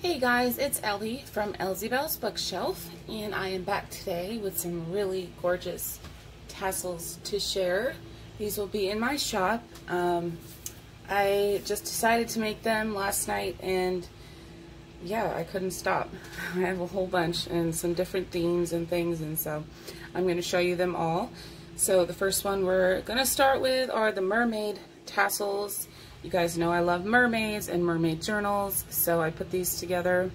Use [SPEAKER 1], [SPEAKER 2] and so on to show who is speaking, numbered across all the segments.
[SPEAKER 1] Hey guys, it's Ellie from Elsie Bell's Bookshelf, and I am back today with some really gorgeous tassels to share. These will be in my shop. Um, I just decided to make them last night, and yeah, I couldn't stop. I have a whole bunch and some different themes and things, and so I'm going to show you them all. So the first one we're going to start with are the mermaid tassels. You guys know I love mermaids and mermaid journals, so I put these together.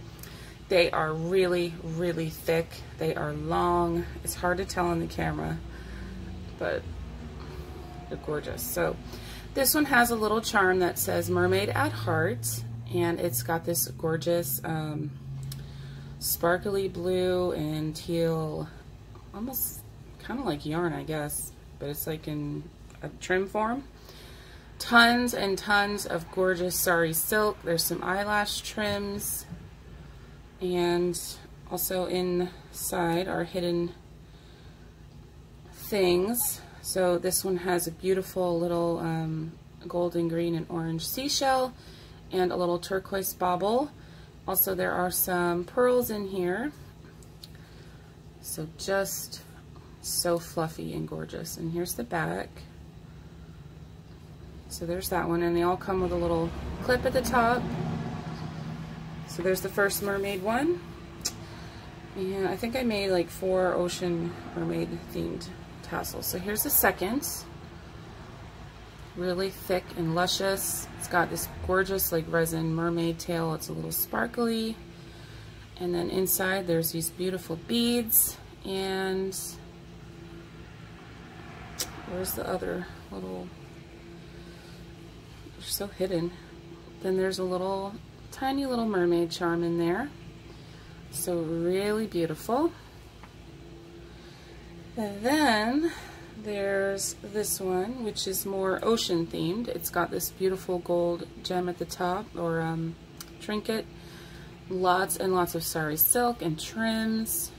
[SPEAKER 1] They are really, really thick. They are long. It's hard to tell on the camera, but they're gorgeous. So this one has a little charm that says Mermaid at Heart, and it's got this gorgeous um, sparkly blue and teal, almost kind of like yarn, I guess, but it's like in a trim form. Tons and tons of gorgeous sari silk. There's some eyelash trims, and also inside are hidden things. So this one has a beautiful little um, golden green and orange seashell and a little turquoise bauble. Also there are some pearls in here. So just so fluffy and gorgeous. And here's the back. So there's that one, and they all come with a little clip at the top. So there's the first mermaid one. And I think I made like four ocean mermaid themed tassels. So here's the second. Really thick and luscious. It's got this gorgeous like resin mermaid tail. It's a little sparkly. And then inside there's these beautiful beads and Where's the other little, they're so hidden. Then there's a little, tiny little mermaid charm in there. So really beautiful. And then there's this one, which is more ocean themed. It's got this beautiful gold gem at the top, or um, trinket. Lots and lots of sari silk and trims.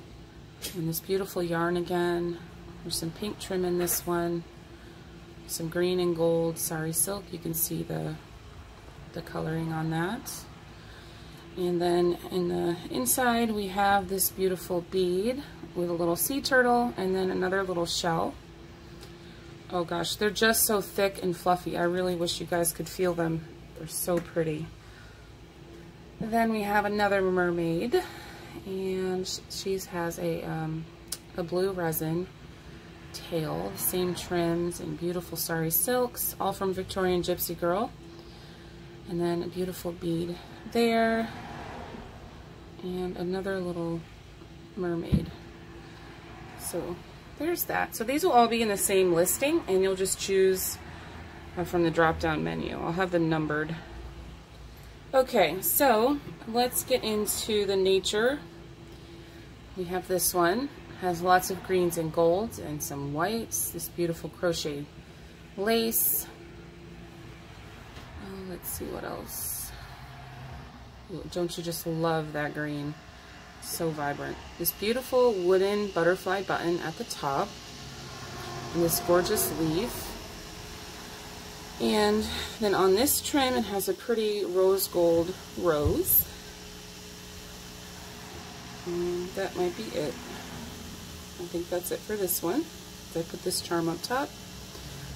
[SPEAKER 1] And this beautiful yarn again. There's some pink trim in this one, some green and gold sari silk. You can see the, the coloring on that. And then in the inside we have this beautiful bead with a little sea turtle and then another little shell. Oh gosh, they're just so thick and fluffy. I really wish you guys could feel them. They're so pretty. Then we have another mermaid and she has a, um, a blue resin tail, same trims and beautiful sari silks, all from Victorian Gypsy Girl. And then a beautiful bead there, and another little mermaid. So there's that. So these will all be in the same listing, and you'll just choose uh, from the drop-down menu. I'll have them numbered. Okay, so let's get into the nature. We have this one has lots of greens and golds and some whites. This beautiful crochet lace. Oh, let's see what else. Don't you just love that green? So vibrant. This beautiful wooden butterfly button at the top. And this gorgeous leaf. And then on this trim, it has a pretty rose gold rose. And that might be it. I think that's it for this one. I put this charm up top.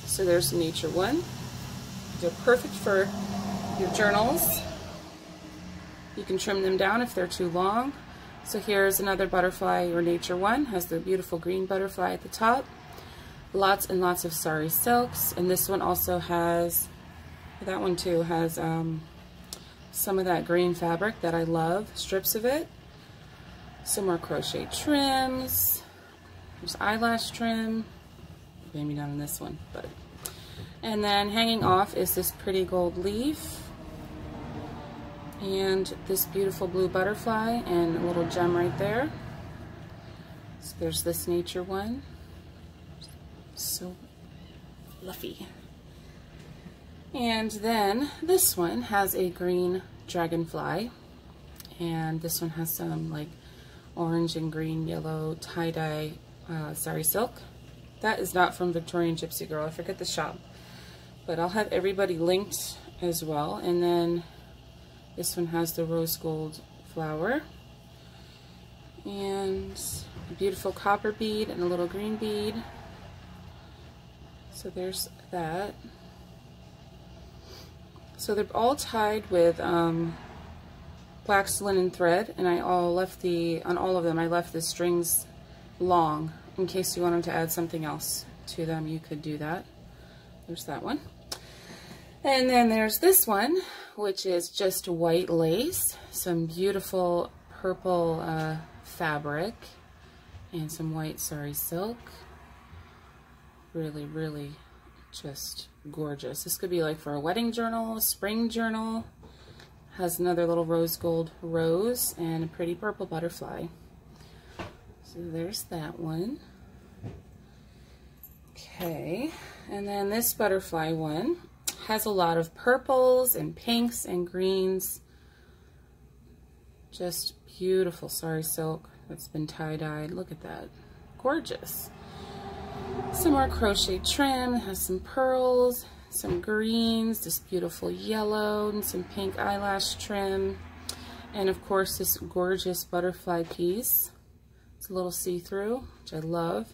[SPEAKER 1] So there's Nature one. They're perfect for your journals. You can trim them down if they're too long. So here's another butterfly or Nature one. Has the beautiful green butterfly at the top. Lots and lots of sari silks. And this one also has, that one too, has um, some of that green fabric that I love. Strips of it. Some more crochet trims. There's eyelash trim. Maybe not on this one, but. And then hanging off is this pretty gold leaf. And this beautiful blue butterfly and a little gem right there. So there's this nature one. So fluffy. And then this one has a green dragonfly. And this one has some like orange and green, yellow tie-dye uh, Sari Silk. That is not from Victorian Gypsy Girl. I forget the shop. But I'll have everybody linked as well. And then this one has the rose gold flower. And a beautiful copper bead and a little green bead. So there's that. So they're all tied with um, linen thread, and I all left the, on all of them, I left the strings long in case you wanted to add something else to them, you could do that. There's that one. And then there's this one, which is just white lace, some beautiful purple uh, fabric, and some white sari silk. Really, really just gorgeous. This could be like for a wedding journal, a spring journal. Has another little rose gold rose and a pretty purple butterfly. So there's that one. Okay, and then this butterfly one has a lot of purples and pinks and greens. Just beautiful sari silk that's been tie-dyed. Look at that. Gorgeous. Some more crochet trim. Has some pearls, some greens, this beautiful yellow, and some pink eyelash trim. And of course this gorgeous butterfly piece. It's a little see-through, which I love.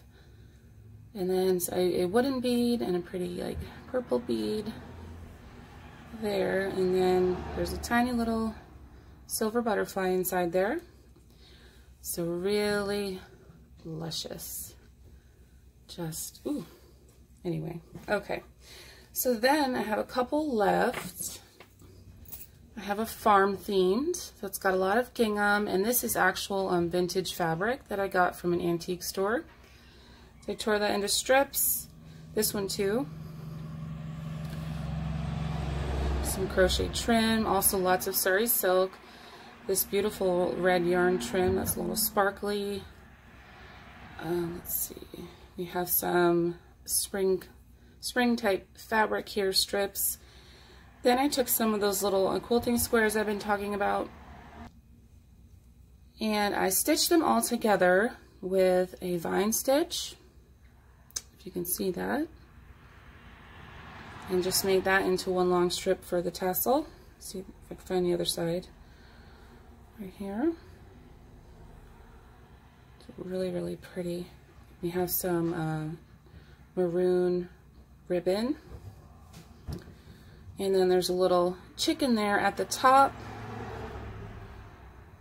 [SPEAKER 1] And then a, a wooden bead and a pretty like purple bead there. And then there's a tiny little silver butterfly inside there. So really luscious. Just, ooh. Anyway, okay. So then I have a couple left. I have a farm themed, so it's got a lot of gingham, and this is actual um, vintage fabric that I got from an antique store. So I tore that into strips. This one too. Some crochet trim, also lots of sari silk. This beautiful red yarn trim that's a little sparkly. Um, let's see, we have some spring spring type fabric here strips. Then I took some of those little quilting squares I've been talking about and I stitched them all together with a vine stitch, if you can see that, and just made that into one long strip for the tassel. Let's see if I can find the other side right here. It's really, really pretty. We have some uh, maroon ribbon. And then there's a little chicken there at the top.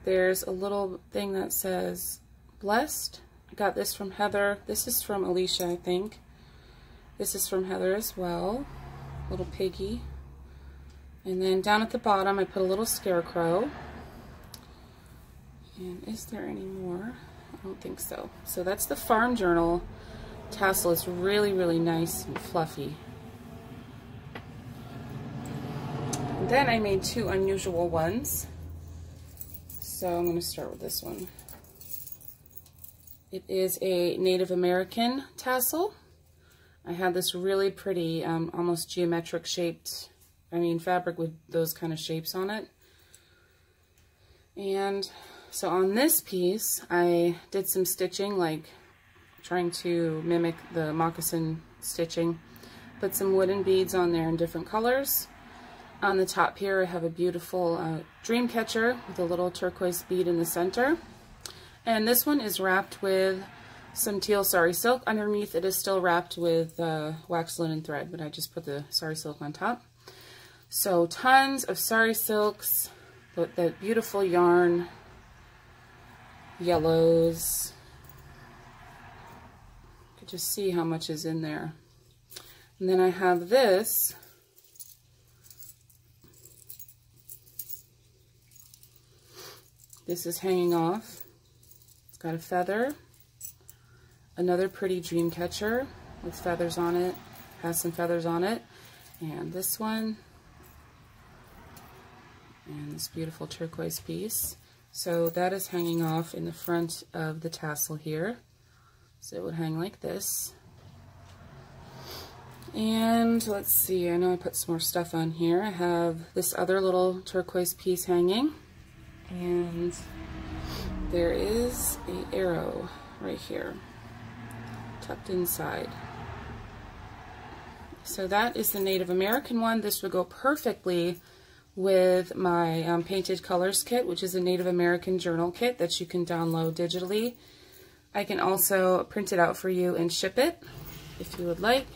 [SPEAKER 1] There's a little thing that says blessed. I got this from Heather. This is from Alicia, I think. This is from Heather as well. Little piggy. And then down at the bottom, I put a little scarecrow. And is there any more? I don't think so. So that's the Farm Journal tassel is really, really nice and fluffy. And then I made two unusual ones. So I'm going to start with this one. It is a Native American tassel. I had this really pretty, um, almost geometric shaped, I mean fabric with those kind of shapes on it. And so on this piece, I did some stitching like trying to mimic the moccasin stitching. Put some wooden beads on there in different colors. On the top here I have a beautiful uh, dream catcher with a little turquoise bead in the center. And this one is wrapped with some teal sari silk. Underneath it is still wrapped with uh, wax linen thread, but I just put the sari silk on top. So tons of sari silks, that beautiful yarn, yellows, just see how much is in there. And then I have this. This is hanging off. It's got a feather. Another pretty dream catcher with feathers on it. Has some feathers on it. And this one. And this beautiful turquoise piece. So that is hanging off in the front of the tassel here. So it would hang like this. And let's see, I know I put some more stuff on here. I have this other little turquoise piece hanging. And there is a arrow right here, tucked inside. So that is the Native American one. This would go perfectly with my um, Painted Colors kit, which is a Native American journal kit that you can download digitally. I can also print it out for you and ship it if you would like.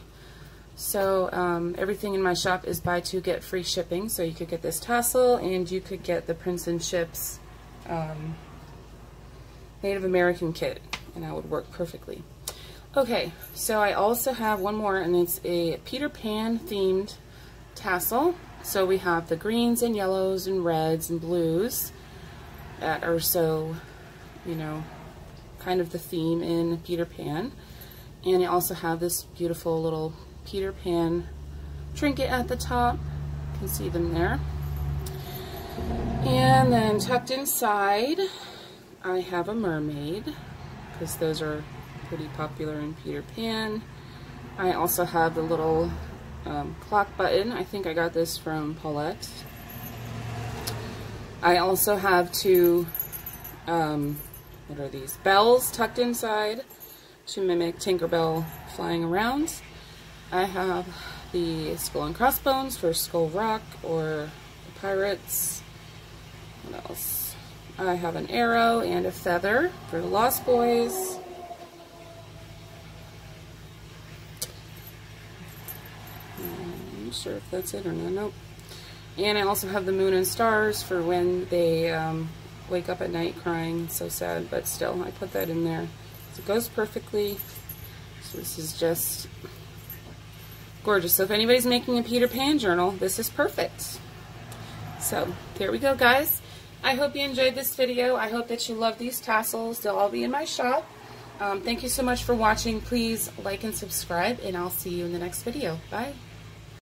[SPEAKER 1] So um, everything in my shop is buy two get free shipping. So you could get this tassel and you could get the Prints and Ships um, Native American kit and that would work perfectly. Okay, so I also have one more and it's a Peter Pan themed tassel. So we have the greens and yellows and reds and blues that are so, you know, kind of the theme in Peter Pan. And I also have this beautiful little Peter Pan trinket at the top. You can see them there. And then tucked inside, I have a mermaid, because those are pretty popular in Peter Pan. I also have the little um, clock button. I think I got this from Paulette. I also have two, um, what are these, bells tucked inside to mimic Tinkerbell flying around. I have the skull and crossbones for Skull Rock or the pirates. What else? I have an arrow and a feather for the Lost Boys. I'm sure if that's it or not. Nope. And I also have the moon and stars for when they um, wake up at night crying. so sad, but still, I put that in there. So it goes perfectly. So this is just gorgeous. So if anybody's making a Peter Pan journal, this is perfect. So there we go, guys. I hope you enjoyed this video. I hope that you love these tassels. They'll all be in my shop. Um, thank you so much for watching. Please like and subscribe, and I'll see you in the next video. Bye.